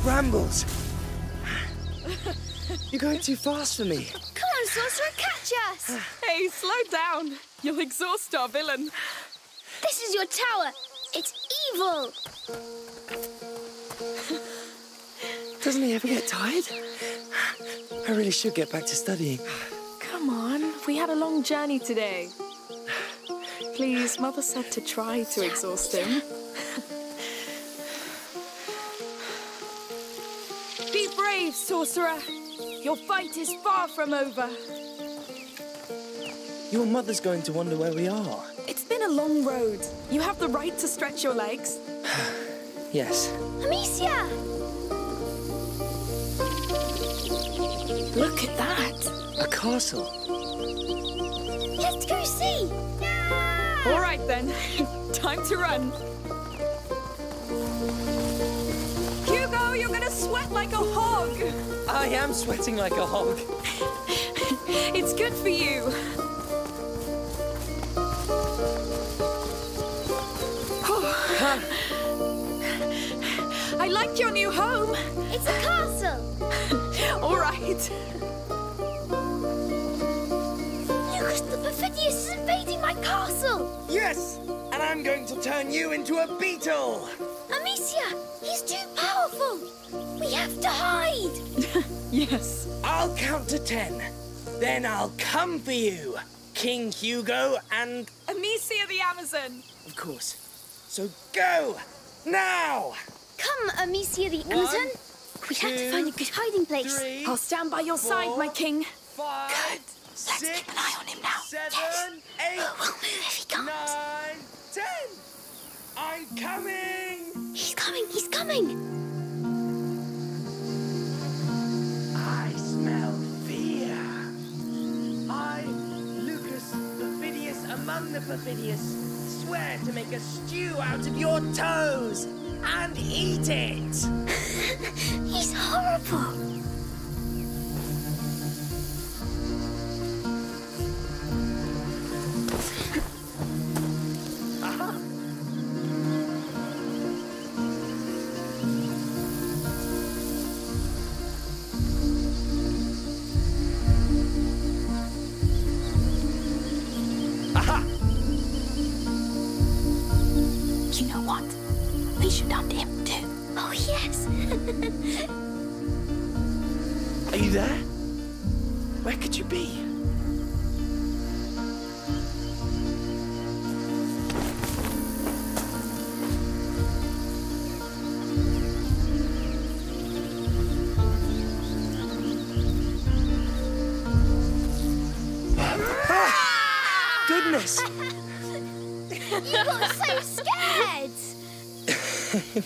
thorny brambles. You're going too fast for me. Come on, Sorcerer, catch us! Hey, slow down. You'll exhaust our villain. This is your tower. It's evil. Doesn't he ever get tired? I really should get back to studying. Come on, we had a long journey today. Please, Mother said to try to exhaust him. Brave, sorcerer. Your fight is far from over. Your mother's going to wonder where we are. It's been a long road. You have the right to stretch your legs. Yes. Amicia! Look at that. A castle. Let's go see! Ah! All right then, time to run. Like a hog. I am sweating like a hog. It's good for you. I like your new home. It's a castle! All right. Lucas the Perfidious is invading my castle! Yes! And I'm going to turn you into a beetle! Amicia, he's too powerful! We have to hide! Yes. I'll count to ten. Then I'll come for you, King Hugo, and Amicia the Amazon. of course. So go! Now! Come, Amicia the Amazon! We have to find a good hiding place. Three, I'll stand by your side, my king. five, Good. Let's six, keep an eye on him now. seven, eight, We'll move if he comes. nine, ten! I'm coming! He's coming! I smell fear. I, Lucas Perfidious among the Perfidious, swear to make a stew out of your toes and eat it! He's horrible! You there? Where could you be? Ah! Goodness! you got so scared!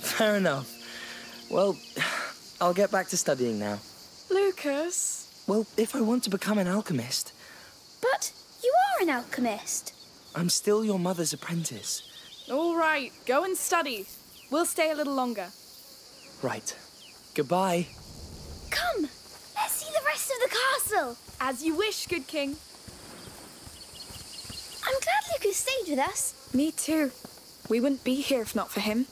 Fair enough. Well, I'll get back to studying now. Lucas. Well, if I want to become an alchemist, But you are an alchemist. I'm still your mother's apprentice. All right, go and study. We'll stay a little longer. Right. Goodbye. Come, let's see the rest of the castle. As you wish, good king. I'm glad Lucas stayed with us. Me too. We wouldn't be here if not for him.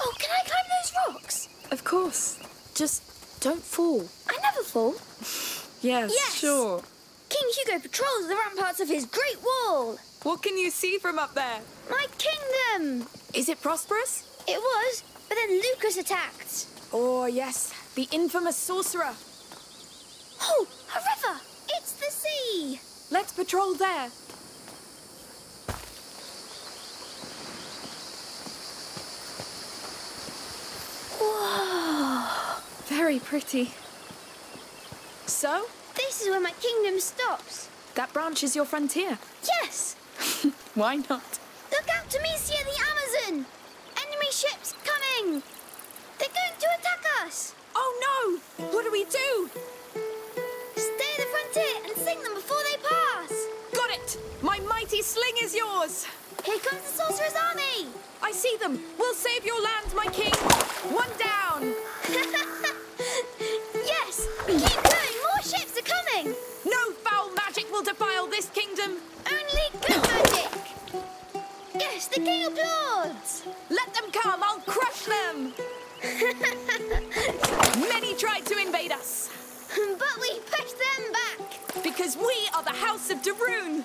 Oh, can I climb those rocks? Of course. Just don't fall. I never fall. Yes, Yes. sure. King Hugo patrols the ramparts of his great wall. What can you see from up there? My kingdom. Is it prosperous? It was, but then Lucas attacked. Oh, yes. The infamous sorcerer. Oh, a river. It's the sea. Let's patrol there. Very pretty. So, This is where my kingdom stops. that branch is your frontier. Yes. Why not? Look out, Amicia the Amazon. Enemy ships coming. They're going to attack us. Oh no! What do we do? Stay at the frontier and sing them before they pass. Got it! My mighty sling is yours! Here comes the Sorcerer's army! I see them! We'll save your land, my king! One down! yes! Keep going! More ships are coming! No foul magic will defile this kingdom! Only good magic! Yes, the king applauds! Let them come! I'll crush them! Many tried to invade us. But we pushed them back! Because we are the House of de Rune!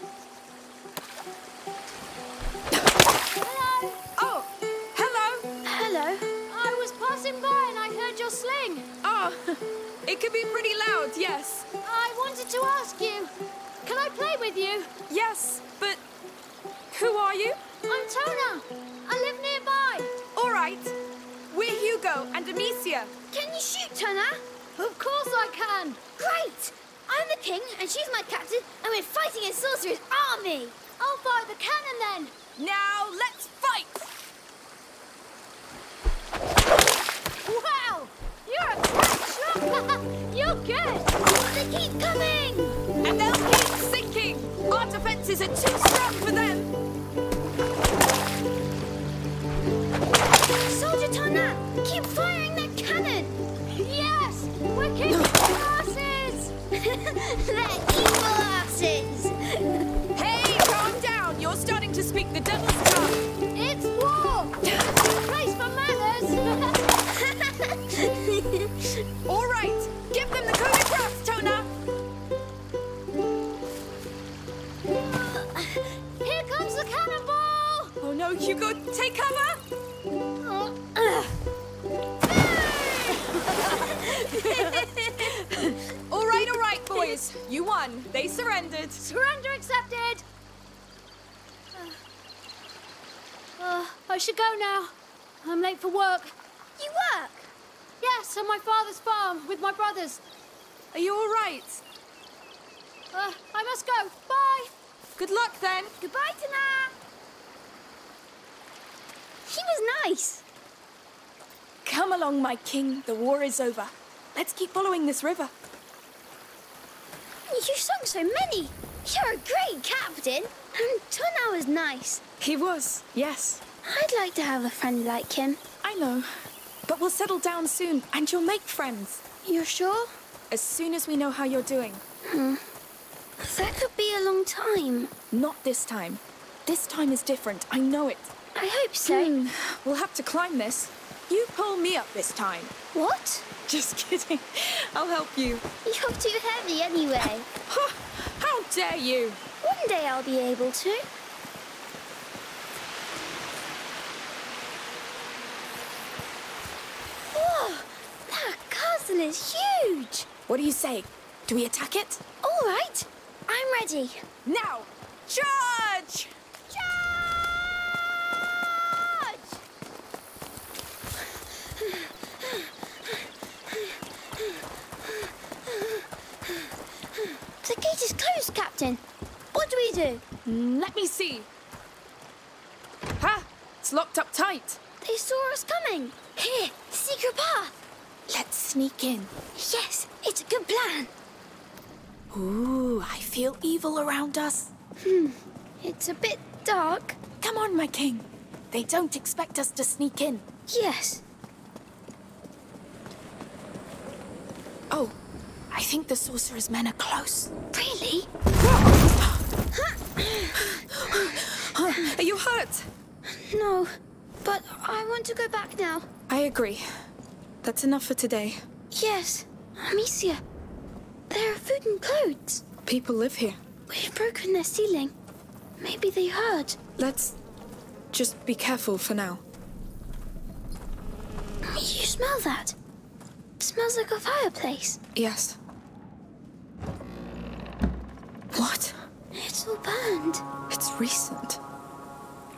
It could be pretty loud, yes. I wanted to ask you, can I play with you? Yes, but who are you? I'm Tona. I live nearby. All right. We're Hugo and Amicia. Can you shoot, Tona? Of course I can. Great. I'm the king and she's my captain and we're fighting a sorcerer's army. I'll fire the cannon then. Now let's keep coming! And they'll keep sinking! Our defenses are too strong for them! Soldier Tana, keep firing that cannon! No, Hugo, take cover! All right, all right, boys. You won. They surrendered. Surrender accepted! Uh, I should go now. I'm late for work. You work? Yes, on my father's farm with my brothers. Are you all right? Uh, I must go. Bye. Good luck then. Goodbye, Tana. He was nice. Come along, my king. The war is over. Let's keep following this river. You sung so many. You're a great captain. And Tana was nice. He was, yes. I'd like to have a friend like him. I know. But we'll settle down soon, and you'll make friends. You're sure? As soon as we know how you're doing. Hmm. That could be a long time. Not this time. This time is different. I know it. I hope so. Hmm, We'll have to climb this. You pull me up this time. What? Just kidding. I'll help you. You're too heavy anyway. How dare you? One day I'll be able to. Whoa! That castle is huge! What do you say? Do we attack it? All right, I'm ready. Now! Charge! Charge! The gate is closed, Captain. What do we do? Mm, Let me see. Ha! It's locked up tight. They saw us coming. Here, secret path. Let's sneak in. Yes, it's a good plan. Ooh, I feel evil around us. Hmm, it's a bit dark. Come on, my king. They don't expect us to sneak in. Yes. Oh, I think the sorcerer's men are close. Really? Are you hurt? No, but I want to go back now. I agree. That's enough for today. Yes, Amicia. There are food and clothes. People live here. We've broken their ceiling. Maybe they heard. Let's just be careful for now. You smell that? It smells like a fireplace. Yes. What? It's burned. It's recent.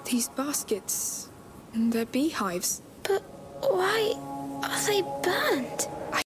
These baskets. They're beehives. But why are they burned?